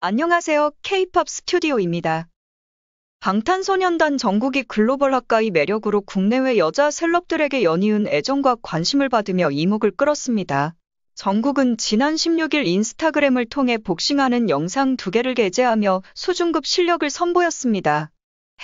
안녕하세요. K-팝 스튜디오입니다. 방탄소년단 정국이 글로벌 학과의 매력으로 국내외 여자 셀럽들에게 연이은 애정과 관심을 받으며 이목을 끌었습니다. 정국은 지난 16일 인스타그램을 통해 복싱하는 영상 두 개를 게재하며 수준급 실력을 선보였습니다.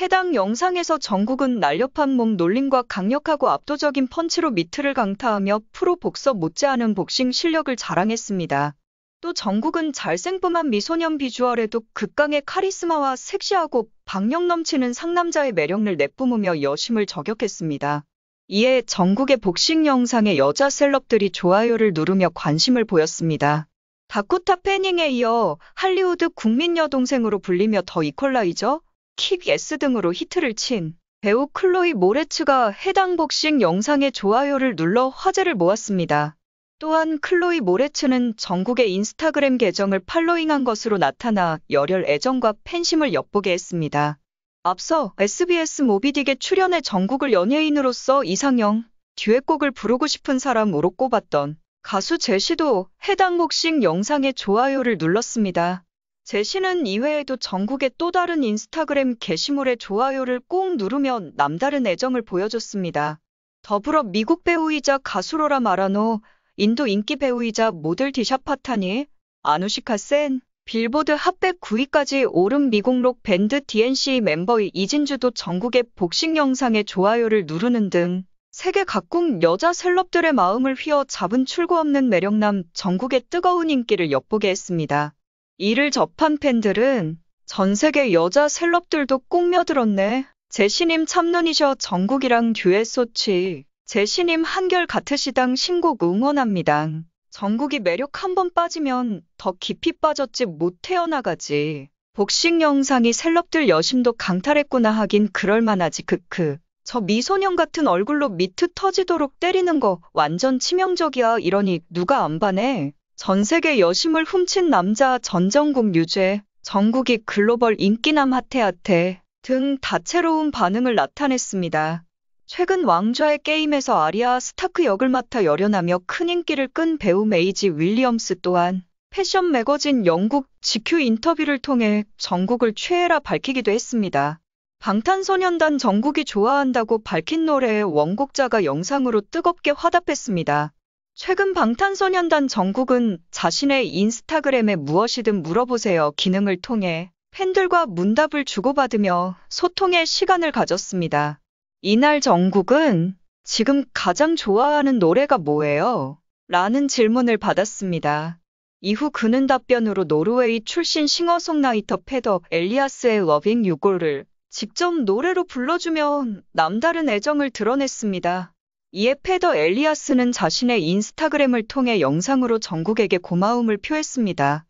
해당 영상에서 정국은 날렵한 몸 놀림과 강력하고 압도적인 펀치로 미트를 강타하며 프로 복서 못지않은 복싱 실력을 자랑했습니다. 또 정국은 잘생쁨한 미소년 비주얼에도 극강의 카리스마와 섹시하고 박력 넘치는 상남자의 매력을 내뿜으며 여심을 저격했습니다. 이에 정국의 복싱 영상에 여자 셀럽들이 좋아요를 누르며 관심을 보였습니다. 다코타 패닝에 이어 할리우드 국민 여동생으로 불리며 The Equalizer, Kick-Ass 등으로 히트를 친 배우 클로이 모레츠가 해당 복싱 영상에 좋아요를 눌러 화제를 모았습니다. 또한 클로이 모레츠는 전국의 인스타그램 계정을 팔로잉한 것으로 나타나 열혈 애정과 팬심을 엿보게 했습니다. 앞서 SBS 모비딕에 출연해 전국을 연예인으로서 이상형, 듀엣곡을 부르고 싶은 사람으로 꼽았던 가수 제시도 해당 복싱 영상에 좋아요를 눌렀습니다. 제시는 이외에도 전국의 또 다른 인스타그램 게시물에 좋아요를 꼭 누르며 남다른 애정을 보여줬습니다. 더불어 미국 배우이자 가수 로라 마라노, 인도 인기 배우이자 모델 디샤 파타니, 아누시카 센, 빌보드 핫백 9위까지 오른 미국 록 밴드 DNCE 멤버 이진주도 정국의 복싱 영상에 좋아요를 누르는 등 세계 각국 여자 셀럽들의 마음을 휘어잡은 출구 없는 매력남 정국의 뜨거운 인기를 엿보게 했습니다. 이를 접한 팬들은 전 세계 여자 셀럽들도 꾹며들었네. 제시님 참눈이셔 정국이랑 듀엣 소취. 제시님 한결 같으시당 신곡 응원합니다. 정국이 매력 한 번 빠지면 더 깊이 빠졌지 못 헤어나가지. 복싱 영상이 셀럽들 여심도 강탈했구나 하긴 그럴만하지 크크. 저 미소년 같은 얼굴로 미트 터지도록 때리는 거 완전 치명적이야 이러니 누가 안 반해. 전 세계 여심을 훔친 남자 전정국 유죄, 정국이 글로벌 인기남 핫해핫해 등 다채로운 반응을 나타냈습니다. 최근 왕좌의 게임에서 아리아 스타크 역을 맡아 열연하며 큰 인기를 끈 배우 메이지 윌리엄스 또한 패션 매거진 영국 GQ 인터뷰를 통해 정국을 최애라 밝히기도 했습니다. 방탄소년단 정국이 좋아한다고 밝힌 노래의 원곡자가 영상으로 뜨겁게 화답했습니다. 최근 방탄소년단 정국은 자신의 인스타그램에 무엇이든 물어보세요 기능을 통해 팬들과 문답을 주고받으며 소통의 시간을 가졌습니다. 이날 정국은 지금 가장 좋아하는 노래가 뭐예요? 라는 질문을 받았습니다. 이후 그는 답변으로 노르웨이 출신 싱어송라이터 페더 엘리아스의 Loving You Girl을 직접 노래로 불러주며 남다른 애정을 드러냈습니다. 이에 페더 엘리아스는 자신의 인스타그램을 통해 영상으로 정국에게 고마움을 표했습니다.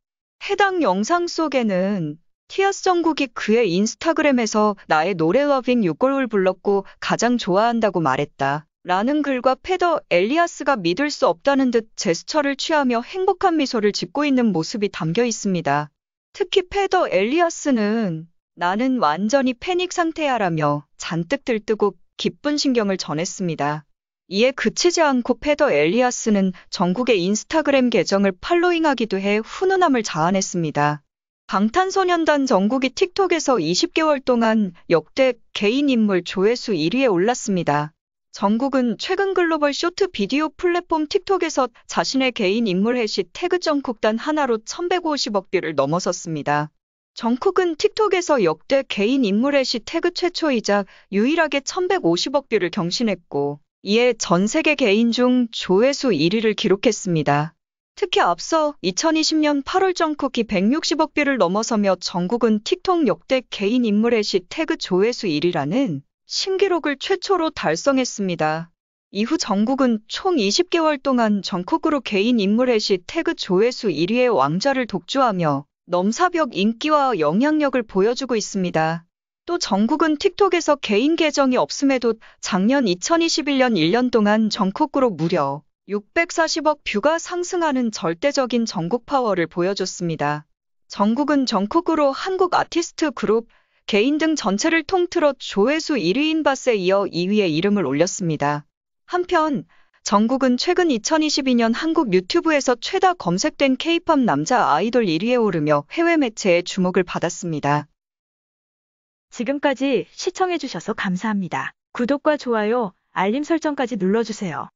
해당 영상 속에는 BTS 정국이 그의 인스타그램에서 나의 노래 Loving You Girl을 불렀고 가장 좋아한다고 말했다. 라는 글과 페더 엘리아스가 믿을 수 없다는 듯 제스처를 취하며 행복한 미소를 짓고 있는 모습이 담겨 있습니다. 특히 페더 엘리아스는 나는 완전히 패닉 상태야라며 잔뜩 들뜨고 기쁜 심경을 전했습니다. 이에 그치지 않고 페더 엘리아스는 정국의 인스타그램 계정을 팔로잉하기도 해 훈훈함을 자아냈습니다. 방탄소년단 정국이 틱톡에서 20개월 동안 역대 개인 인물 조회수 1위에 올랐습니다. 정국은 최근 글로벌 쇼트 비디오 플랫폼 틱톡에서 자신의 개인 인물 해시태그 정국 단 하나로 1150억 뷰를 넘어섰습니다. 정국은 틱톡에서 역대 개인 인물 해시태그 최초이자 유일하게 1150억 뷰를 경신했고 이에 전 세계 개인 중 조회수 1위를 기록했습니다. 특히 앞서 2020년 8월 정국이 160억 뷰를 넘어서며 정국은 틱톡 역대 개인 인물 해시태그 조회수 1위라는 신기록을 최초로 달성했습니다. 이후 정국은 총 20개월 동안 정국으로 개인 인물 해시태그 조회수 1위의 왕좌를 독주하며 넘사벽 인기와 영향력을 보여주고 있습니다. 또 정국은 틱톡에서 개인 계정이 없음에도 작년 2021년 1년 동안 정국으로 무려 640억 뷰가 상승하는 절대적인 전국 파워를 보여줬습니다. 전국은 전국으로 한국 아티스트 그룹, 개인 등 전체를 통틀어 조회수 1위인 바스에 이어 2위에 이름을 올렸습니다. 한편 정국은 최근 2022년 한국 유튜브에서 최다 검색된 K-팝 남자 아이돌 1위에 오르며 해외 매체의 주목을 받았습니다. 지금까지 시청해주셔서 감사합니다. 구독과 좋아요, 알림 설정까지 눌러주세요.